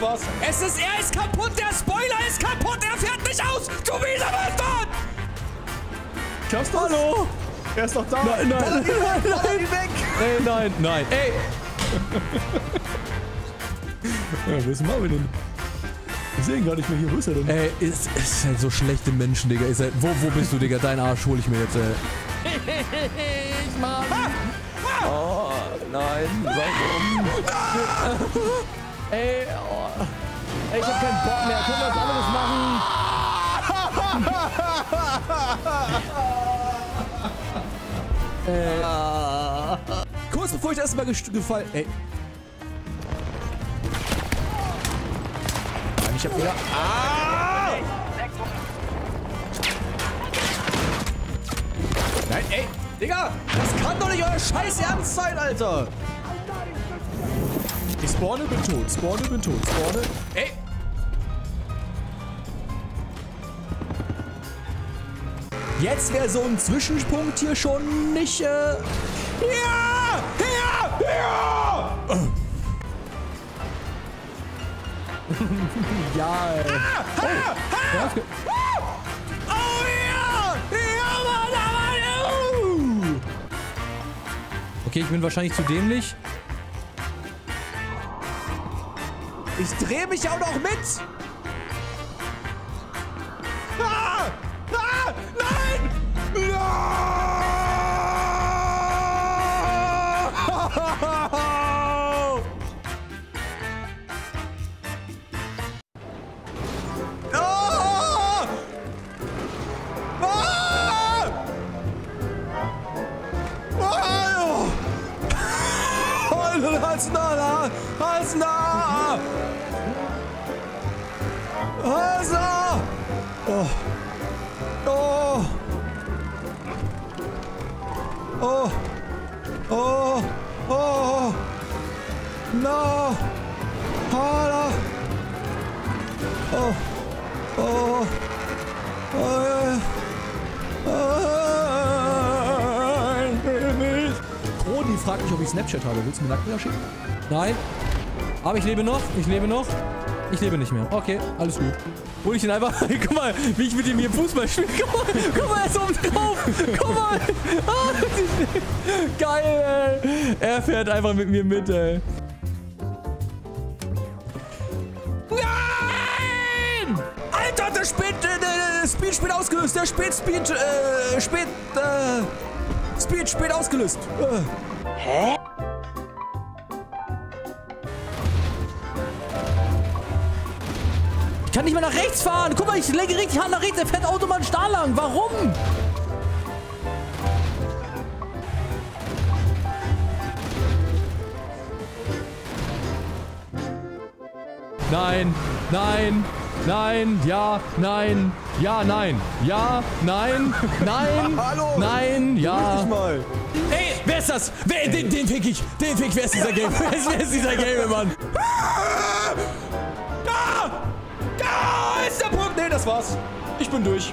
das war's. Es ist, er ist kaputt, der Spoiler ist kaputt, er fährt nicht aus. Du wieder Bastard! Schaffst du Hallo? Er ist doch da. Nein, nein, ihn weg. Ey, nein, nein. Ey, Ja, wo ist Marvin denn? Ich sehe ihn gar nicht mehr hier. Wo ist er denn? ey, ist, ist halt so schlechte Menschen, Digga. Ist halt, wo, wo bist du, Digga? Dein Arsch hol ich mir jetzt, ey. ich mag. Oh, nein, warum? Ey, oh. Ey, ich hab keinen Bock mehr. Können wir was anderes machen? ey. Kurz bevor ich das erstmal gefallen. Ey. Nein, ich hab wieder. Ah! Nein, ey, Digga, das kann doch nicht euer Scheiß Ernst sein, Alter. Spawne, bin tot. Spawne, bin tot. Spawne. Ey. Jetzt wäre so ein Zwischenpunkt hier schon nicht, äh... Ja! Ja! Ja! ja, ey. Ah, Oh ja! Ja, Mann, Mann, uh! Okay, ich bin wahrscheinlich zu dämlich. Ich drehe mich auch noch mit! Oh. Oh. Oh. Oh. Oh. No. Alter. Oh. Oh. Oh. ja. Kroni fragt mich, ob ich Snapchat habe. Willst du mir Nacktbilder schicken? Nein. Aber ich lebe noch. Ich lebe noch. Ich lebe nicht mehr. Okay, alles gut. Hol ich ihn einfach. Guck mal, wie ich mit ihm hier Fußball spiele. Guck mal, guck mal, er ist oben drauf. Guck mal. Ah, Geil, ey. Er fährt einfach mit mir mit, ey. Nein! Alter, der Spät, äh, der Speed spät ausgelöst. Der Spät, Speed, äh, Spät, äh, Speed spät ausgelöst. Äh. Ich kann nicht mehr nach rechts fahren. Guck mal, ich lenke richtig hart nach rechts. Er fährt automatisch da lang. Warum? Nein, nein, nein, ja, nein, ja, nein, ja, nein, nein, Hallo. nein, ja. Mal. Ey, wer ist das? Wer, den, den fick ich. Den fick ich. Wer ist dieser Game? Wer ist, wer ist dieser Game, Mann? Nee, das war's. Ich bin durch.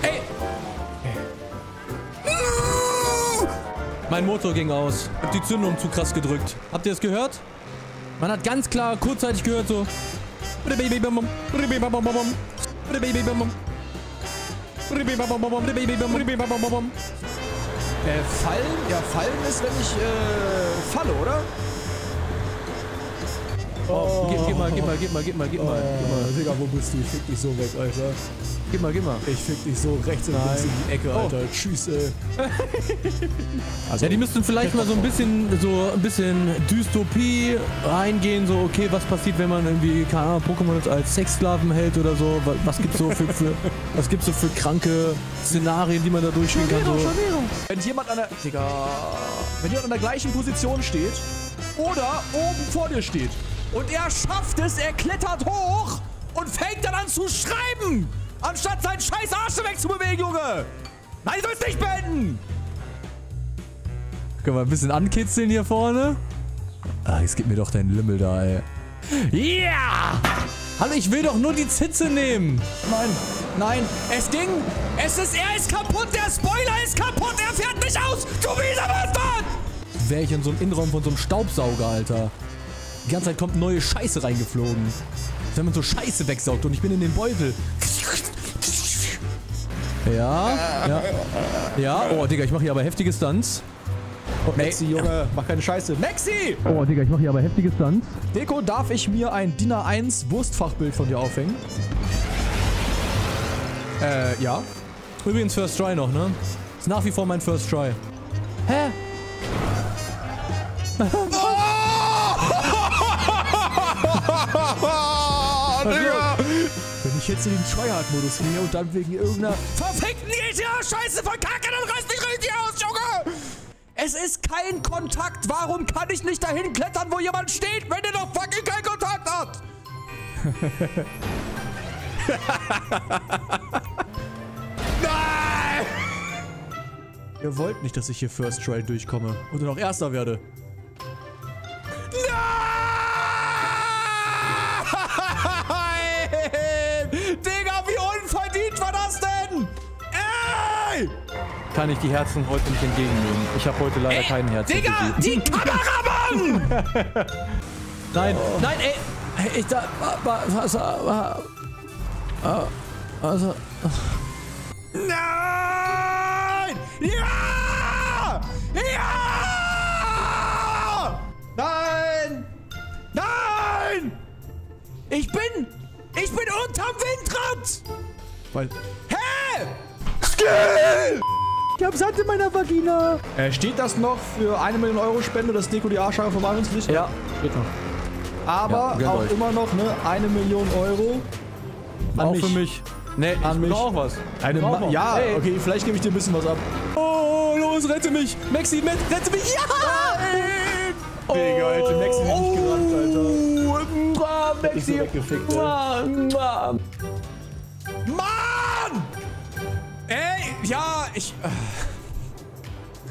Ey. Mein Motor ging aus. Hab die Zündung zu krass gedrückt. Habt ihr es gehört? Man hat ganz klar kurzzeitig gehört so. Äh, fallen? Ja, fallen ist, wenn ich äh, falle, oder? Oh, gib, gib mal, gib mal, gib mal, gib mal, gib mal, gib mal, Oh, Digga, wo bist du? Ich fick dich so weg, Alter. gib mal, gib mal. Ich fick dich so rechts und links in die Ecke, Oh. Alter. Tschüss, ey. Ja, die müssten vielleicht mal so ein bisschen, so ein bisschen Dystopie reingehen, so, okay, was passiert, wenn man irgendwie, keine Ahnung, Pokémon als Sexsklaven hält oder so, was, was gibt's so für, für, was gibt's so für kranke Szenarien, die man da durchspielen kann, so. Wenn jemand an der. Digga. Wenn jemand an der gleichen Position steht oder oben vor dir steht und er schafft es, er klettert hoch und fängt dann an zu schreiben, anstatt seinen scheiß Arsch wegzubewegen, Junge! Nein, du sollst nicht beenden! Können wir ein bisschen ankitzeln hier vorne? Ah, jetzt gib mir doch deinen Lümmel da, ey. Ja! Hallo, ich will doch nur die Zitze nehmen. Nein, nein, es ging. Es ist, er ist kaputt, der Spoiler ist kaputt, er fährt nicht aus! Du Bastard! Wäre ich in so einem Innenraum von so einem Staubsauger, Alter. Die ganze Zeit kommt neue Scheiße reingeflogen. Wenn man so Scheiße wegsaugt und ich bin in den Beutel. Ja, ja. Ja, oh Digga, ich mache hier aber heftige Stunts. Oh, Maxi, Junge, mach keine Scheiße. Maxi! Oh Digga, ich mache hier aber heftige Stunts. Deko, darf ich mir ein DIN A1 Wurstfachbild von dir aufhängen? Äh, ja. Übrigens First Try noch, ne? Ist nach wie vor mein First Try. Hä? ich jetzt in den Tryhard-Modus gehe und dann wegen irgendeiner verfickten GTA-Scheiße verkacke, dann reißt mich richtig aus, Junge! Es ist kein Kontakt. Warum kann ich nicht dahin klettern, wo jemand steht, wenn der doch fucking keinen Kontakt hat? Nein! Ihr wollt nicht, dass ich hier First Try durchkomme und dann auch Erster werde. Kann ich die Herzen heute nicht entgegennehmen. Ich habe heute leider kein Herz. Digga, die Kameramann! Nein, nein, ey. Hey, Ich da. wa- Was. wa- Also. Nein! Ja! Ja! Nein! Nein! Ich bin. Ich bin unterm Windrad! Weil. Hä? Skill! Ich hab Sand in meiner Vagina. Äh, steht das noch für eine Million Euro Spende, das Deko die Arschhaare vom Meinungslicht? Ja, geht noch. Aber Ja, auch euch. immer noch, ne? Eine Million Euro. An Auch mich. für mich. Nee, An ich mich. brauch was. Eine Brauch Ma was. ja, Ey. okay, vielleicht gebe ich dir ein bisschen was ab. Oh, los, rette mich. Maxi, Max, rette mich. Ja! Digga, hätte Maxi nicht gerannt, Alter. Alter. Nicht so weggefickt, ey. Mann!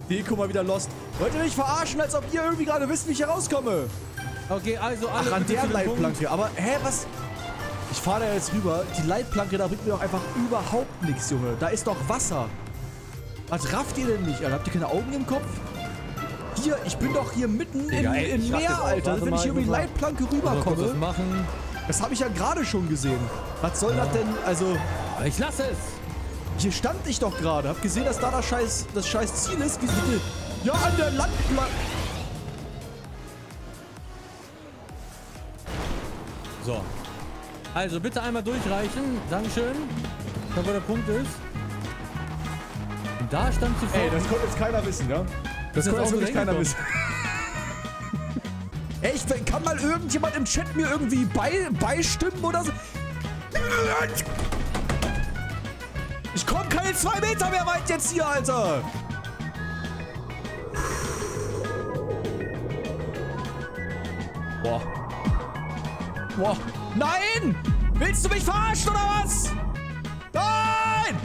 Deko mal wieder lost. Wollt ihr mich verarschen, als ob ihr irgendwie gerade wisst, wie ich hier rauskomme? Okay, also alle Ach, an der. Leitplanke. Aber, hä, was? Ich fahre da jetzt rüber. Die Leitplanke, da bringt mir doch einfach überhaupt nichts, Junge. Da ist doch Wasser. Was rafft ihr denn nicht, Alter? Habt ihr keine Augen im Kopf? Hier, ich bin doch hier mitten Digga, ich raff Meer, das. Alter. Warte Wenn ich hier über die Leitplanke rüberkomme. machen. Das habe ich ja gerade schon gesehen. Was soll das denn? Also, Ich lasse es. Hier stand ich doch gerade. Hab gesehen, dass da das scheiß, das scheiß Ziel ist. Wie bitte? Ja, an der Landplanke. So. Also bitte einmal durchreichen. Dankeschön. Da wo der Punkt ist. Und da stand zuvor. Ey, das konnte jetzt keiner wissen, ja? Das Ist konnte das jetzt auch wirklich keiner wissen. Ey, ich, kann mal irgendjemand im Chat mir irgendwie bei, beistimmen oder so? Ich komme keine zwei Meter mehr weit jetzt hier, Alter. Boah. Boah. Nein! Willst du mich verarschen oder was? Nein!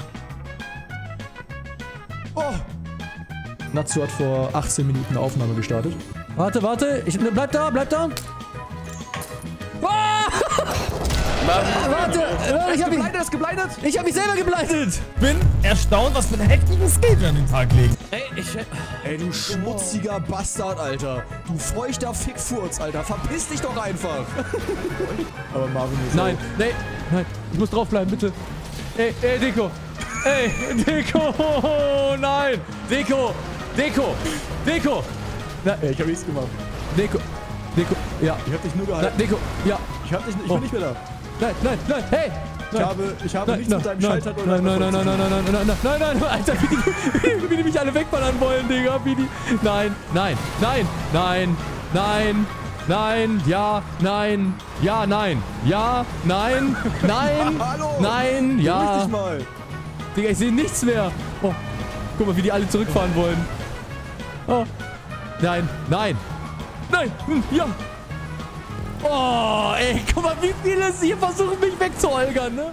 Oh. Natsu hat vor 18 Minuten Aufnahme gestartet. Warte, warte. Ich, bleib da, bleib da. Warte, warte, ich hab mich, Gebleitet, ist gebleitet. ich hab mich selber gebleitet. bin erstaunt, was für ein heftiges Skill wir an den Tag legen. Ey, ich... Ey, du schmutziger Bastard, Alter. Du feuchter Fickfurz, Alter. Verpiss dich doch einfach. Aber Marvin ist Nein, nee, nein. Ich muss draufbleiben, bitte. Ey, ey, Deko. Ey, Deko. Nein. Deko. Deko. Deko. Na, Ey, ich hab nichts gemacht. Deko. Deko. Ja. Ich hab dich nur Na, gehalten. Deko. Ja. Ich hab dich, ich Oh. bin nicht mehr da. Nein, nein, nein. Hey. Ich habe, ich habe Nein, nichts nein, mit deinem nein, Schalter oder nein, nein, nein, nein, nein, nein, nein, nein, nein, nein, nein, Alter, wie die, wie die mich alle wegballern wollen, Digga, wie die, nein, nein, nein, nein, nein, nein, ja, nein, ja, nein, ja, nein, nein, nein, ja. Digga, ich sehe nichts mehr. Oh, guck mal, wie die alle zurückfahren wollen. Oh, nein, nein, nein, hm, ja. Oh, ey, guck mal, wie viele hier versuchen, mich wegzuolgern, ne?